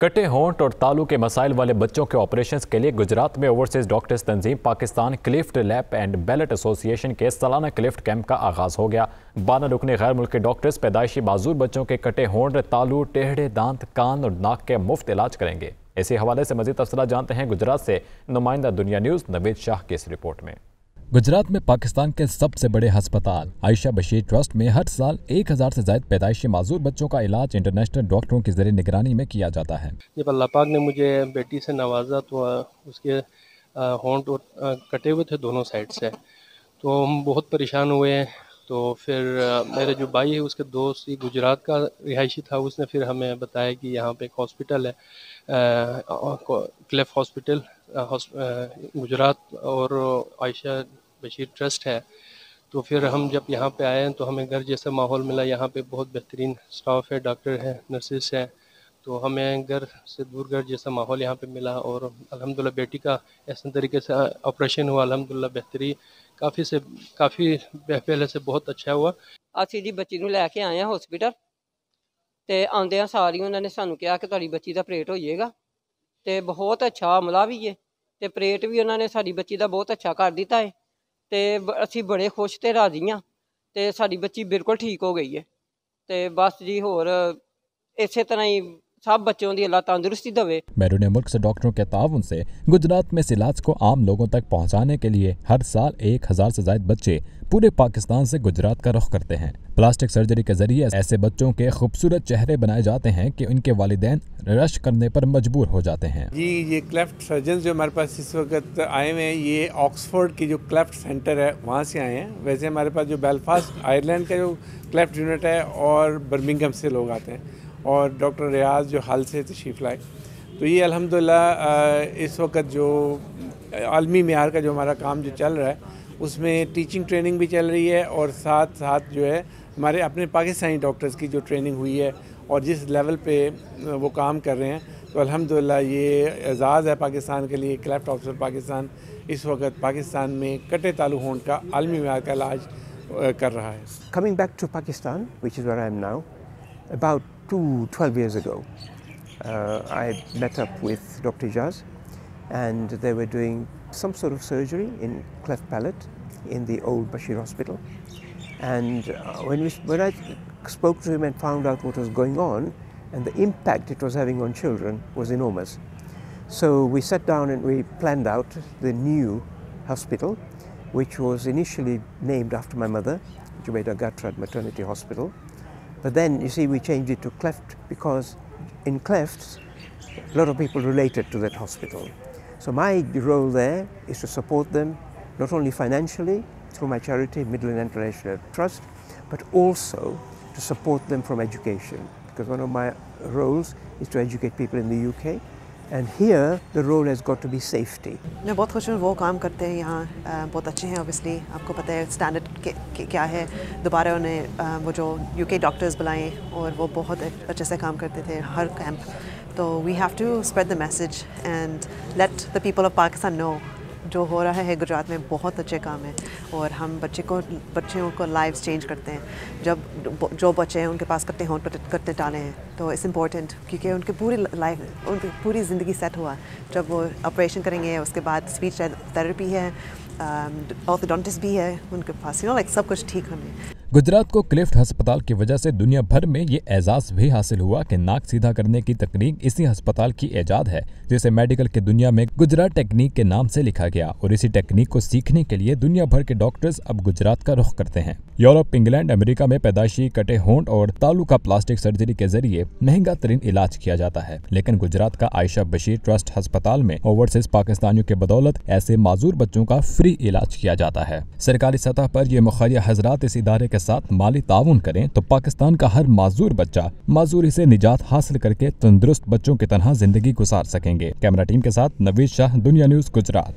कटे होंठ और तालू के मसाइल वाले बच्चों के ऑपरेशन के लिए गुजरात में overseas doctors Tanzeem Pakistan cleft lip and palate association के सालाना क्लिफ्ट कैंप का आगाज़ हो गया। बाना रुकने गैर मुल्की डॉक्टर्स पैदाइशी बाजूर बच्चों के कटे होंठ, तालू, टेढ़े दांत, कान और नाक के मुफ़्त इलाज करेंगे। इसी हवाले से मजीद तफसला जानते हैं गुजरात से नुमाइंदा दुनिया न्यूज़ नवीद शाह की इस रिपोर्ट में। गुजरात में पाकिस्तान के सबसे बड़े अस्पताल, आयशा बशीर ट्रस्ट में हर साल एक हज़ार से ज़्यादा पैदाइशी माजूर बच्चों का इलाज इंटरनेशनल डॉक्टरों के ज़रिए निगरानी में किया जाता है। जब अल्लाह पाक ने मुझे बेटी से नवाजा तो उसके होंठ कटे हुए थे दोनों साइड से। तो हम बहुत परेशान हुए। तो फिर मेरे जो भाई है, उसके दोस्त ही गुजरात का रिहायशी था। उसने फिर हमें बताया कि यहाँ पे एक हॉस्पिटल है क्लेफ हॉस्पिटल गुजरात और आयशा बशीर ट्रस्ट है तो फिर हम जब यहाँ पे आए हैं तो हमें घर जैसा माहौल मिला यहाँ पे बहुत बेहतरीन स्टाफ है डॉक्टर है नर्सेस हैं तो हमें घर से दूर घर जैसा माहौल यहाँ पे मिला और अल्हम्दुलिल्लाह बेटी का ऐसे तरीके से ऑपरेशन हुआ अल्हम्दुलिल्लाह बेहतरी काफ़ी से काफ़ी पहले से बहुत अच्छा हुआ ਅਸੀਂ ਜੀ ਬੱਚੀ ਨੂੰ ਲੈ ਕੇ ਆਏ ਆ ਹਸਪੀਟਲ ਤੇ ਆਉਂਦਿਆਂ ਸਾਰੀ ਉਹਨਾਂ ਨੇ ਸਾਨੂੰ ਕਿਹਾ ਕਿ ਤੁਹਾਡੀ ਬੱਚੀ ਦਾ ਆਪਰੇਟ ਹੋ ਜਾਏਗਾ ਤੇ ਬਹੁਤ ਅੱਛਾ ਅਮਲਾ ਵੀ ਹੈ ਤੇ ਆਪਰੇਟ ਵੀ ਉਹਨਾਂ ਨੇ ਸਾਡੀ ਬੱਚੀ ਦਾ ਬਹੁਤ ਅੱਛਾ ਕਰ ਦਿੱਤਾ ਹੈ ਤੇ ਅਸੀਂ ਬੜੇ ਖੁਸ਼ ਤੇ ਰਾਜ਼ੀ ਹਾਂ ਤੇ ਸਾਡੀ ਬੱਚੀ ਬਿਲਕੁਲ ਠੀਕ ਹੋ ਗਈ ਹੈ ਤੇ ਬਸ ਜੀ ਹੋਰ, ਇਸੇ ਤਰ੍ਹਾਂ ਹੀ सब बच्चों की अल्लाह तंदुरुस्ती दवे। बैरून मुल्क से डॉक्टरों के ताउन से गुजरात में इस इलाज को आम लोगों तक पहुँचाने के लिए हर साल एक हज़ार से ज़्यादा बच्चे पूरे पाकिस्तान से गुजरात का रुख करते हैं। प्लास्टिक सर्जरी के ज़रिए ऐसे बच्चों के खूबसूरत चेहरे बनाए जाते हैं कि उनके वालिदैन रश करने पर मजबूर हो जाते हैं। जी ये क्लेफ्ट सर्जन जो हमारे पास इस वक्त आए हुए हैं ये ऑक्सफोर्ड की जो क्लेफ्ट सेंटर है वहाँ से आए हैं। वैसे हमारे पास जो बेलफास्ट आयरलैंड का जो क्लेफ्ट यूनिट है और बर्मिंगम से लोग आते हैं। और डॉक्टर रियाज जो हाल से तशीफ़ लाए। तो ये अल्हम्दुलिल्लाह इस वक्त जो, आलमी मैार का जो हमारा काम जो चल रहा है, उसमें टीचिंग ट्रेनिंग भी चल रही है और साथ साथ जो है, हमारे अपने पाकिस्तानी डॉक्टर्स की जो ट्रेनिंग हुई है और जिस लेवल पे वो काम कर रहे हैं तो अल्हम्दुलिल्लाह ये एजाज़ है पाकिस्तान के लिए क्लेफ्ट ऑफिसर पाकिस्तान, इस वक्त पाकिस्तान में कटे तालु होने का आलमी मैार का इलाज कर रहा है। Coming back to Pakistan which is where I am now About two, 12 years ago, uh, I met up with Dr. Jaz and they were doing some sort of surgery in cleft palate in the old Bashir hospital. And uh, when, we, when I spoke to him and found out what was going on and the impact it was having on children was enormous. So we sat down and we planned out the new hospital, which was initially named after my mother, Jumeirah Gatrad Maternity Hospital. But then, you see, we changed it to cleft because in clefts, a lot of people related to that hospital. So my role there is to support them, not only financially through my charity, Midland International Trust, but also to support them from education. Because one of my roles is to educate people in the UK and here the role has got to be safety मैं बहुत खुश हूँ, वो काम करते हैं यहाँ बहुत अच्छे हैं ऑब्वियसली आपको पता है स्टैंडर्ड क्या है? दोबारा उन्हें वो जो यूके डॉक्टर्स बुलाएँ और वो बहुत अच्छे से काम करते थे, हर कैंप तो we have to spread the message and let the people of Pakistan know जो हो रहा है गुजरात में बहुत अच्छे काम है और हम बच्चे को बच्चों को लाइफ चेंज करते हैं। जब जो बच्चे हैं उनके पास करते हों करते टाले हैं तो इट्स इम्पोर्टेंट क्योंकि उनकी पूरी लाइफ उनकी पूरी ज़िंदगी सेट हुआ। जब वो ऑपरेशन करेंगे उसके बाद स्पीच थेरेपी है ऑर्थोडोंटिस्ट um, भी है उनके पास यू नो लाइक सब कुछ ठीक हमें गुजरात को क्लिफ्ट अस्पताल की वजह से दुनिया भर में ये एजाज भी हासिल हुआ कि नाक सीधा करने की तकनीक इसी अस्पताल की ईजाद है, जिसे मेडिकल की दुनिया में गुजरात टेक्निक के नाम से लिखा गया और इसी टेक्निक को सीखने के लिए दुनिया भर के डॉक्टर्स अब गुजरात का रुख करते हैं। यूरोप, इंग्लैंड, अमेरिका में पैदाशी कटे होंठ और तालू का प्लास्टिक सर्जरी के ज़रिए महँगा तरीन इलाज किया जाता है। लेकिन गुजरात का आयशा बशीर ट्रस्ट अस्पताल में ओवरसीज पाकिस्तानियों के बदौलत ऐसे माजूर बच्चों का फ्री इलाज किया जाता है। सरकारी सतह पर ये मुखिया हजरात इस इदारे के साथ माली ताउन करें तो पाकिस्तान का हर माजूर बच्चा माजूरी से निजात हासिल करके तंदुरुस्त बच्चों की तरह ज़िंदगी गुजार सकेंगे। कैमरा टीम के साथ नवीद शाह, दुनिया न्यूज़, गुजरात।